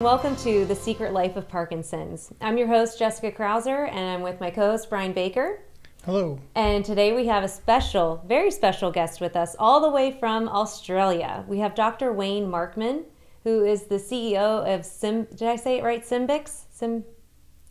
Welcome to The Secret Life of Parkinson's. I'm your host, Jessica Krauser, and I'm with my co host, Brian Baker. Hello. And today we have a special, very special guest with us, all the way from Australia. We have Dr. Wayne Markman, who is the CEO of Sim. Did I say it right? Symbyx? Sim.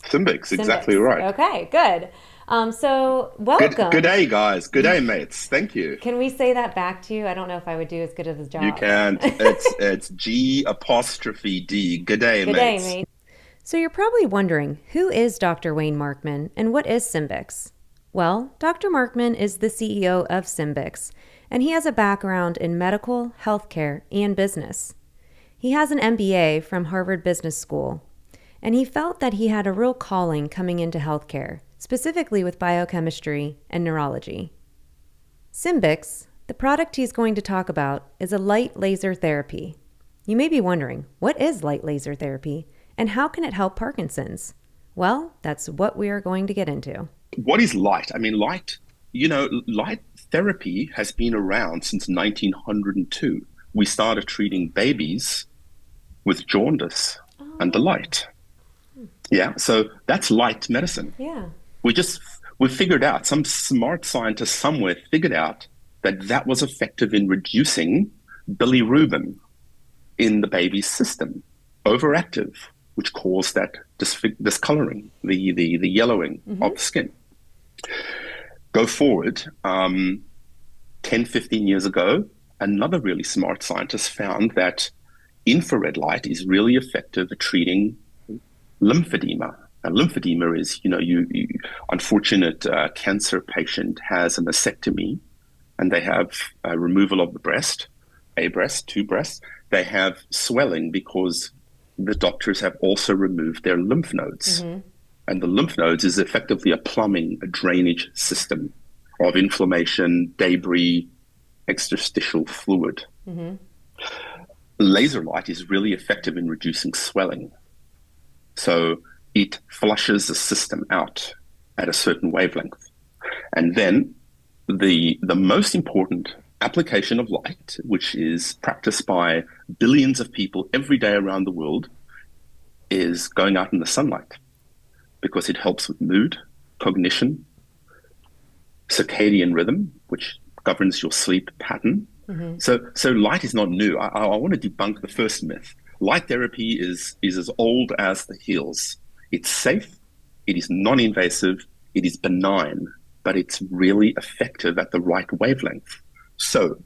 Symbyx, exactly right. Okay, good. Um, so welcome. Good, good, day, guys. Good day, mates. Thank you. Can we say that back to you? I don't know if I would do as good as the job. You can. it's it's G apostrophe D. Good day, good mates. Day, mate. So you're probably wondering who is Dr. Wayne Markman and what is Symbyx? Well, Dr. Markman is the CEO of Symbyx, and he has a background in medical, healthcare, and business. He has an MBA from Harvard Business School, and he felt that he had a real calling coming into healthcare specifically with biochemistry and neurology. Symbyx, the product he's going to talk about, is a light laser therapy. You may be wondering, what is light laser therapy and how can it help Parkinson's? Well, that's what we are going to get into. What is light? I mean, light, you know, light therapy has been around since 1902. We started treating babies with jaundice oh. under light. Yeah, so that's light medicine. Yeah we just we figured out some smart scientist somewhere figured out that that was effective in reducing bilirubin in the baby's system, overactive, which caused that disfig- discoloring, the the the yellowing mm-hmm. of the skin. Go forward, um, 10, 15 years ago, another really smart scientist found that infrared light is really effective at treating lymphedema, uh, lymphedema is, you know, you, you unfortunate uh, cancer patient has a mastectomy and they have a removal of the breast, a breast, two breasts. They have swelling because the doctors have also removed their lymph nodes. Mm-hmm. And the lymph nodes is effectively a plumbing, a drainage system of inflammation, debris, interstitial fluid. Mm-hmm. Laser light is really effective in reducing swelling. So it flushes the system out at a certain wavelength. And then the, the most important application of light, which is practiced by billions of people every day around the world, is going out in the sunlight because it helps with mood, cognition, circadian rhythm, which governs your sleep pattern. Mm-hmm. So, so light is not new. I, I want to debunk the first myth. Light therapy is is as old as the hills. It's safe, it is non invasive, it is benign, but it's really effective at the right wavelength. So,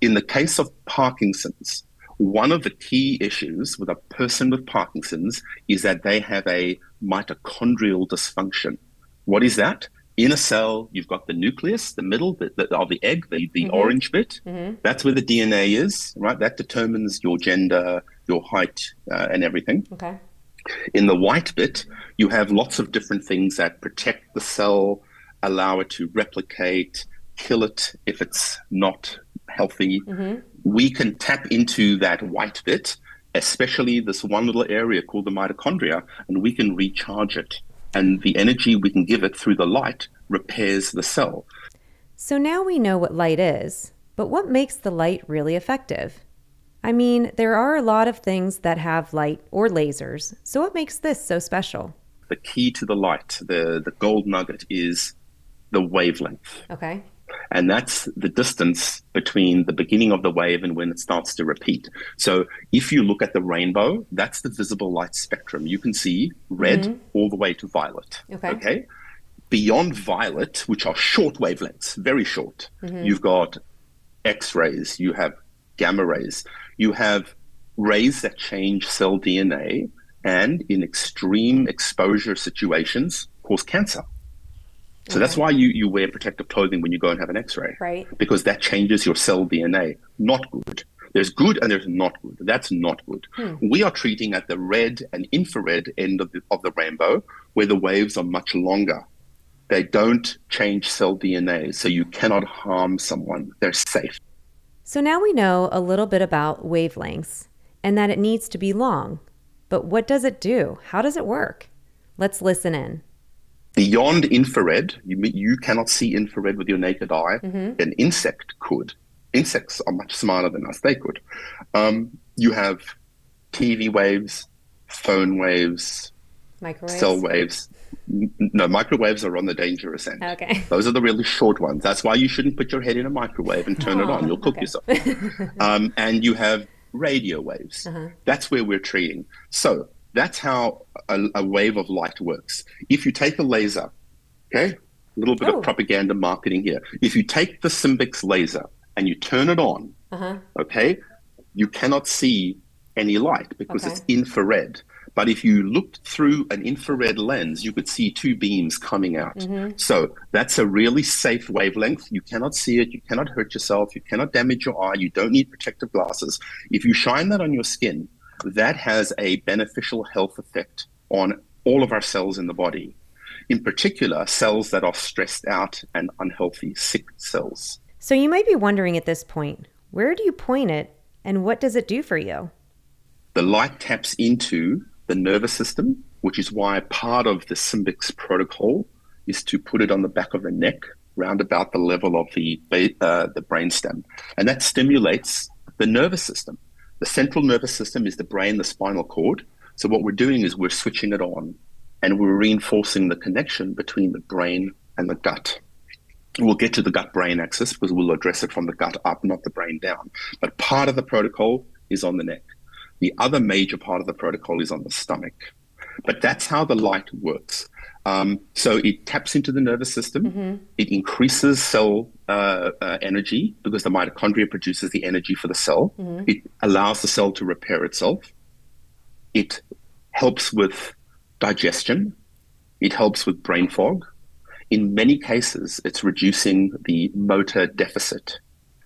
in the case of Parkinson's, one of the key issues with a person with Parkinson's is that they have a mitochondrial dysfunction. What is that? In a cell, you've got the nucleus, the middle the, the, of the egg, the, the mm-hmm. orange bit. Mm-hmm. That's where the DNA is, right? That determines your gender, your height, uh, and everything. Okay. In the white bit, you have lots of different things that protect the cell, allow it to replicate, kill it if it's not healthy. Mm-hmm. We can tap into that white bit, especially this one little area called the mitochondria, and we can recharge it. And the energy we can give it through the light repairs the cell. So now we know what light is, but what makes the light really effective? I mean, there are a lot of things that have light or lasers, so what makes this so special? The key to the light, the, the gold nugget, is the wavelength. Okay. And that's the distance between the beginning of the wave and when it starts to repeat. So if you look at the rainbow, that's the visible light spectrum. You can see red mm-hmm. all the way to violet. Okay. okay? Beyond violet, which are short wavelengths, very short, mm-hmm. you've got X rays, you have gamma rays you have rays that change cell DNA and in extreme exposure situations cause cancer. So okay. that's why you, you wear protective clothing when you go and have an x-ray. Right. Because that changes your cell DNA. Not good. There's good and there's not good. That's not good. Hmm. We are treating at the red and infrared end of the, of the rainbow where the waves are much longer. They don't change cell DNA, so you cannot harm someone. They're safe. So now we know a little bit about wavelengths and that it needs to be long. But what does it do? How does it work? Let's listen in. Beyond infrared, you, you cannot see infrared with your naked eye. Mm-hmm. An insect could. Insects are much smarter than us. They could. Um, you have TV waves, phone waves, Microwaves. cell waves. No, microwaves are on the dangerous end. Okay. Those are the really short ones. That's why you shouldn't put your head in a microwave and turn it on. Oh, You'll cook okay. yourself. um, and you have radio waves. Uh-huh. That's where we're treating. So that's how a, a wave of light works. If you take a laser, okay, a little bit Oh. of propaganda marketing here. If you take the Symbyx laser and you turn it on, Uh-huh. okay, you cannot see any light because Okay. it's infrared. But if you looked through an infrared lens, you could see two beams coming out. Mm-hmm. So that's a really safe wavelength. You cannot see it. You cannot hurt yourself. You cannot damage your eye. You don't need protective glasses. If you shine that on your skin, that has a beneficial health effect on all of our cells in the body. In particular, cells that are stressed out and unhealthy, sick cells. So you might be wondering at this point, where do you point it and what does it do for you? the light taps into the nervous system, which is why part of the Symbyx protocol is to put it on the back of the neck, round about the level of the uh, the brainstem, and that stimulates the nervous system. The central nervous system is the brain, the spinal cord. So what we're doing is we're switching it on, and we're reinforcing the connection between the brain and the gut. We'll get to the gut brain axis because we'll address it from the gut up, not the brain down. But part of the protocol is on the neck. The other major part of the protocol is on the stomach. But that's how the light works. Um, so it taps into the nervous system. It increases cell uh, uh, energy because the mitochondria produces the energy for the cell. It allows the cell to repair itself. It helps with digestion. It helps with brain fog. In many cases, it's reducing the motor deficit.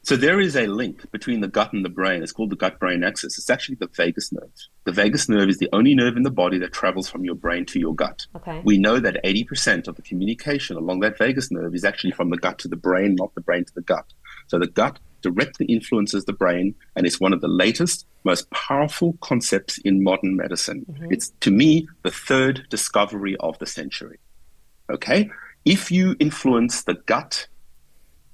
So there is a link between the gut and the brain. It's called the gut brain axis. It's actually the vagus nerve. The vagus nerve is the only nerve in the body that travels from your brain to your gut. Okay. We know that 80% of the communication along that vagus nerve is actually from the gut to the brain, not the brain to the gut. So the gut directly influences the brain, and it's one of the latest, most powerful concepts in modern medicine. Mm-hmm. It's, to me, the third discovery of the century. Okay? If you influence the gut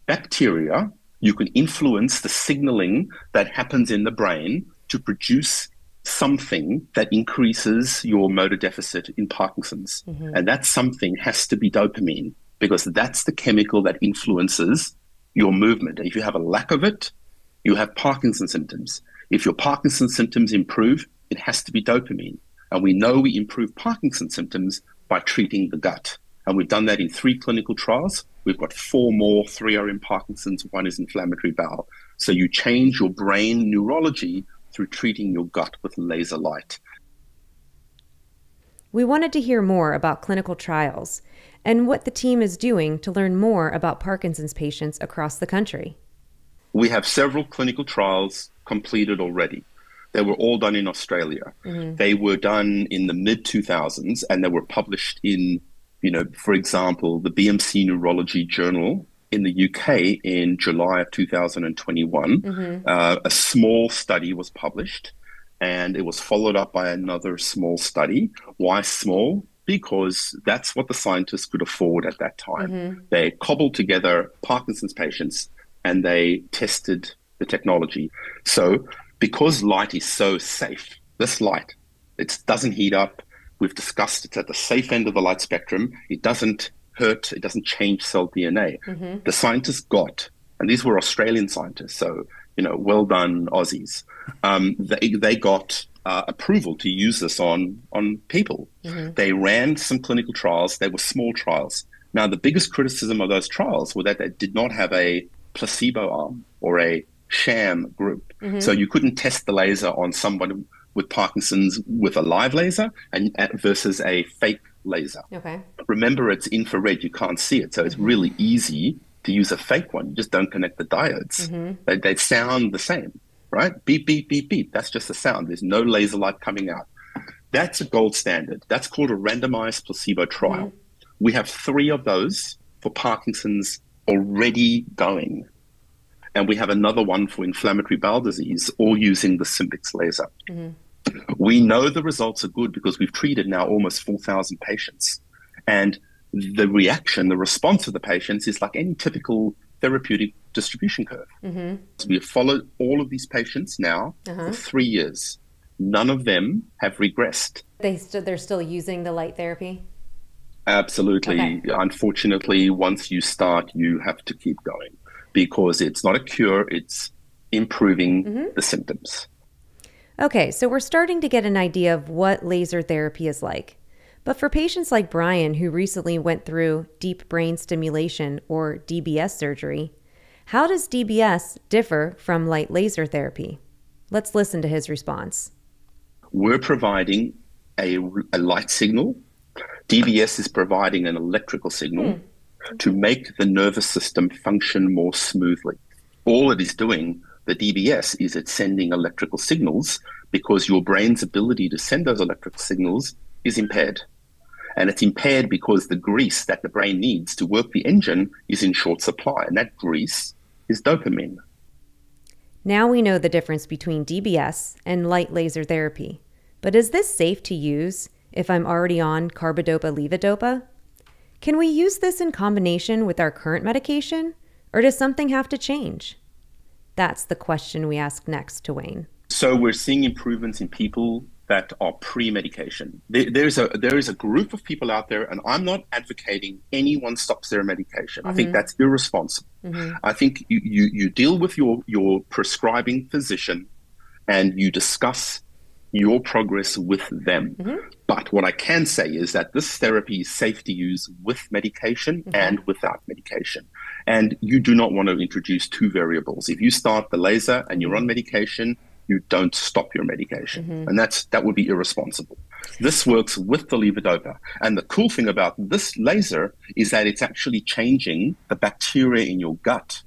bacteria, you can influence the signaling that happens in the brain to produce something that increases your motor deficit in Parkinson's. Mm-hmm. And that something has to be dopamine because that's the chemical that influences your movement. If you have a lack of it, you have Parkinson's symptoms. If your Parkinson's symptoms improve, it has to be dopamine. And we know we improve Parkinson's symptoms by treating the gut. And we've done that in three clinical trials. We've got four more. Three are in Parkinson's, one is inflammatory bowel. So you change your brain neurology through treating your gut with laser light. We wanted to hear more about clinical trials and what the team is doing to learn more about Parkinson's patients across the country. We have several clinical trials completed already. They were all done in Australia. Mm-hmm. They were done in the mid 2000s and they were published in, you know, for example, the BMC Neurology Journal in the UK in July of 2021. Uh, a small study was published and it was followed up by another small study. Why small? Because that's what the scientists could afford at that time. They cobbled together Parkinson's patients and they tested the technology. So, because light is so safe, this light, it doesn't heat up. We've discussed it's at the safe end of the light spectrum. It doesn't hurt, it doesn't change cell DNA. The scientists got, and these were Australian scientists, so, you know, well done, Aussies. Um, they, they got uh, approval to use this on, on people. They ran some clinical trials, they were small trials. Now, the biggest criticism of those trials were that they did not have a placebo arm or a sham group. So you couldn't test the laser on someone with Parkinson's with a live laser and uh, versus a fake laser. Okay. Remember, it's infrared; you can't see it, so it's mm-hmm. really easy to use a fake one. You just don't connect the diodes; mm-hmm. they, they sound the same, right? Beep beep beep beep. That's just a sound. There's no laser light coming out. That's a gold standard. That's called a randomized placebo trial. Mm-hmm. We have three of those for Parkinson's already going. And we have another one for inflammatory bowel disease, all using the Symbyx laser. We know the results are good because we've treated now almost 4,000 patients. And the reaction, the response of the patients is like any typical therapeutic distribution curve. So we have followed all of these patients now for three years. none of them have regressed. They st- they're still using the light therapy. Absolutely. Okay. Unfortunately, once you start, you have to keep going because it's not a cure, it's improving Mm-hmm. the symptoms. Okay, so we're starting to get an idea of what laser therapy is like. But for patients like Brian, who recently went through deep brain stimulation or DBS surgery, how does DBS differ from light laser therapy? Let's listen to his response. We're providing a, a light signal. DBS is providing an electrical signal hmm. to make the nervous system function more smoothly. All it is doing, the DBS, is it's sending electrical signals because your brain's ability to send those electrical signals is impaired. And it's impaired because the grease that the brain needs to work the engine is in short supply. And that grease is dopamine. Now we know the difference between DBS and light laser therapy. But is this safe to use if I'm already on carbidopa levodopa? Can we use this in combination with our current medication, or does something have to change? That's the question we ask next to Wayne. So we're seeing improvements in people that are pre-medication. There, there's a there is a group of people out there, and I'm not advocating anyone stops their medication. I think mm-hmm. that's irresponsible. Mm-hmm. I think you, you you deal with your your prescribing physician, and you discuss your progress with them. Mm-hmm. But what I can say is that this therapy is safe to use with medication mm-hmm. and without medication. And you do not want to introduce two variables. If you start the laser and you're on mm-hmm. medication, you don't stop your medication. And that's that would be irresponsible. This works with the levodopa. And the cool thing about this laser is that it's actually changing the bacteria in your gut.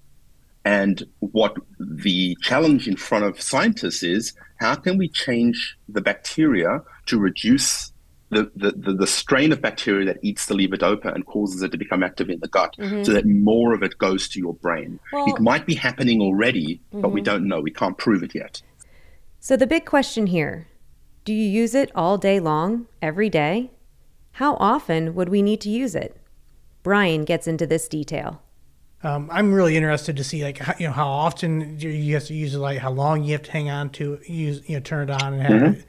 And what the challenge in front of scientists is how can we change the bacteria to reduce the, the, the, strain of bacteria that eats the levodopa and causes it to become active in the gut mm-hmm. so that more of it goes to your brain? Well- it might be happening already, but we mm-hmm. don't know. We can't prove it yet. So, the big question here do you use it all day long, every day? How often would we need to use it? Brian gets into this detail. Um, I'm really interested to see like how, you know how often you have to use the light, how long you have to hang on to use you know turn it on and have it,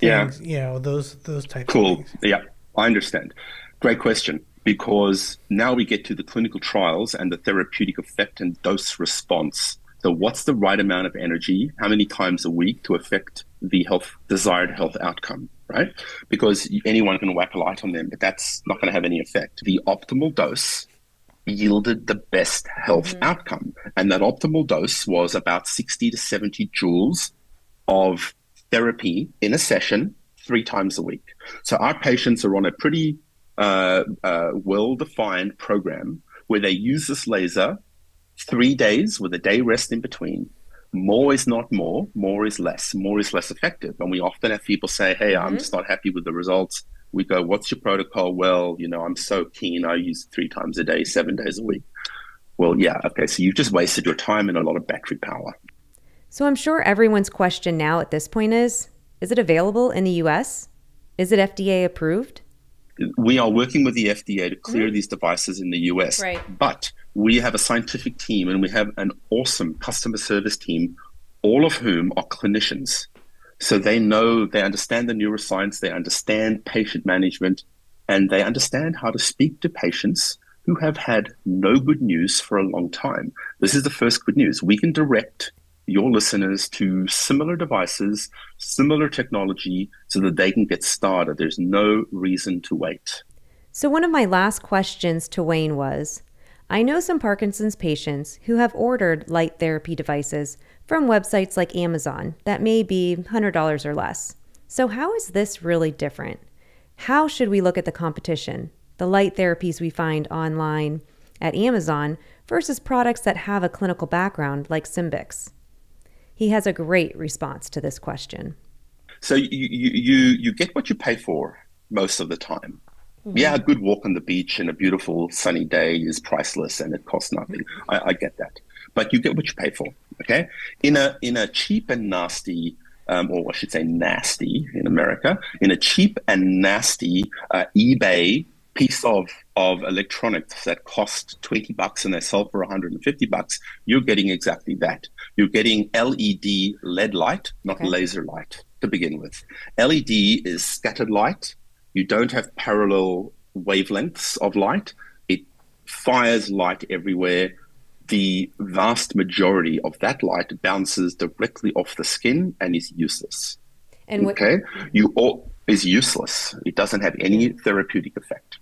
Yeah. things, you know those those types. Cool. Of things. Yeah, I understand. Great question. Because now we get to the clinical trials and the therapeutic effect and dose response. So, what's the right amount of energy? How many times a week to affect the health desired health outcome? Right? Because anyone can whack a light on them, but that's not going to have any effect. The optimal dose yielded the best health outcome, and that optimal dose was about 60 to 70 joules of therapy in a session three times a week. So our patients are on a pretty uh, uh, well-defined program where they use this laser three days with a day rest in between. More is not more, more is less. More is less effective. And we often have people say, Hey, I'm just not happy with the results. We go, What's your protocol? Well, you know, I'm so keen. I use it three times a day, seven days a week. Well, yeah, okay. So you've just wasted your time and a lot of battery power. So, I'm sure everyone's question now at this point is Is it available in the US? Is it FDA approved? we are working with the FDA to clear mm-hmm. these devices in the US. Right. But we have a scientific team and we have an awesome customer service team, all of whom are clinicians. So they know, they understand the neuroscience, they understand patient management, and they understand how to speak to patients who have had no good news for a long time. This is the first good news. We can direct your listeners to similar devices, similar technology, so that they can get started. There's no reason to wait. So, one of my last questions to Wayne was I know some Parkinson's patients who have ordered light therapy devices from websites like Amazon that may be $100 or less. So, how is this really different? How should we look at the competition, the light therapies we find online at Amazon versus products that have a clinical background like Symbyx? He has a great response to this question. So you you you, you get what you pay for most of the time. Yeah, a good walk on the beach and a beautiful sunny day is priceless and it costs nothing. I, I get that, but you get what you pay for. Okay, in a in a cheap and nasty, um, or I should say nasty in America, in a cheap and nasty uh, eBay piece of of electronics that cost 20 bucks and they sell for 150 bucks, you're getting exactly that. You're getting LED LED light, not Okay. laser light. to begin with. LED is scattered light. You don't have parallel wavelengths of light. It fires light everywhere. The vast majority of that light bounces directly off the skin and is useless. And what, okay, you all is useless. It doesn't have any therapeutic effect.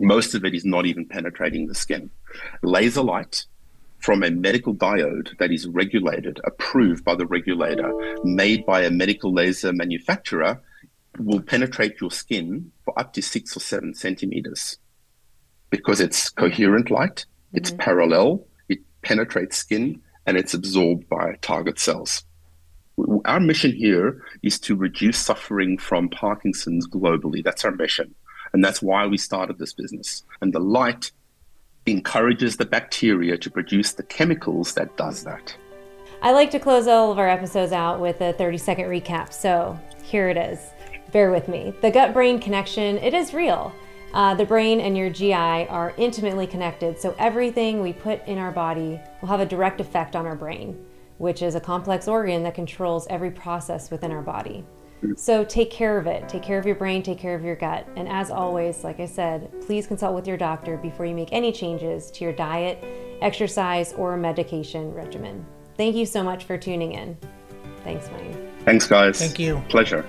Most of it is not even penetrating the skin. Laser light from a medical diode that is regulated, approved by the regulator, made by a medical laser manufacturer, will penetrate your skin for up to six or seven centimeters because it's coherent light, it's mm-hmm. parallel, it penetrates skin, and it's absorbed by target cells. Our mission here is to reduce suffering from Parkinson's globally. That's our mission. And that's why we started this business. And the light encourages the bacteria to produce the chemicals that does that. I like to close all of our episodes out with a 30 second recap. So here it is. Bear with me. The gut brain connection, it is real. Uh, the brain and your GI are intimately connected, so everything we put in our body will have a direct effect on our brain, which is a complex organ that controls every process within our body. So take care of it. Take care of your brain, take care of your gut. And as always, like I said, please consult with your doctor before you make any changes to your diet, exercise, or medication regimen. Thank you so much for tuning in. Thanks, Wayne. Thanks, guys. Thank you. Pleasure.